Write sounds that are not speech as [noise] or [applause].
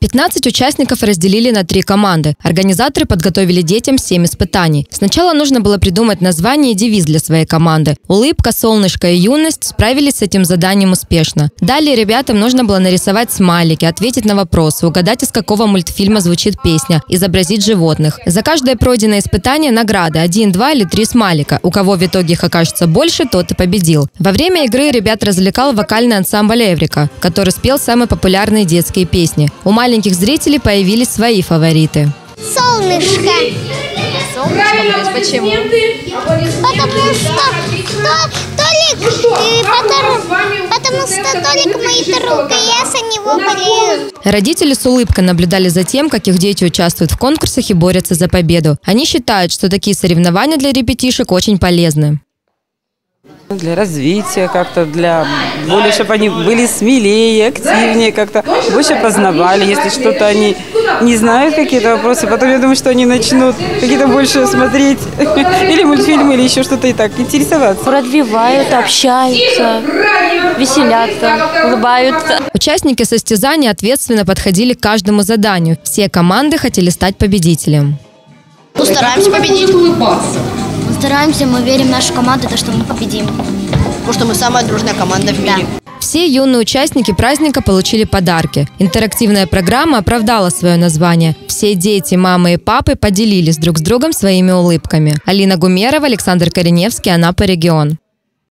15 участников разделили на три команды. Организаторы подготовили детям 7 испытаний. Сначала нужно было придумать название и девиз для своей команды. Улыбка, солнышко и юность справились с этим заданием успешно. Далее ребятам нужно было нарисовать смайлики, ответить на вопросы, угадать, из какого мультфильма звучит песня, изобразить животных. За каждое пройденное испытание награды – один, два или три смайлика. У кого в итоге их окажется больше, тот и победил. Во время игры ребят развлекал вокальный ансамбль «Эврика», который спел самые популярные детские песни. У маленьких зрителей появились свои фавориты. Солнышко. Солнышко, почему? Потому что то, Толик, э, потому, потому что Толик мой друг, и я за него болею. Родители с улыбкой наблюдали за тем, как их дети участвуют в конкурсах и борются за победу. Они считают, что такие соревнования для ребятишек очень полезны. Для развития как-то, для более, чтобы они были смелее, активнее, как-то больше познавали. Если что-то они не знают какие-то вопросы, потом я думаю, что они начнут какие-то больше смотреть [laughs] или мультфильмы, или еще что-то и так интересоваться. развивают, общаются, веселятся, улыбаются. Участники состязаний ответственно подходили к каждому заданию. Все команды хотели стать победителем. Ну, стараемся победить. Стараемся, мы верим в нашу команду, то, что мы победим. Потому что мы самая дружная команда в мире. Все юные участники праздника получили подарки. Интерактивная программа оправдала свое название. Все дети, мамы и папы поделились друг с другом своими улыбками. Алина Гумерова, Александр Кореневский, Анапа регион.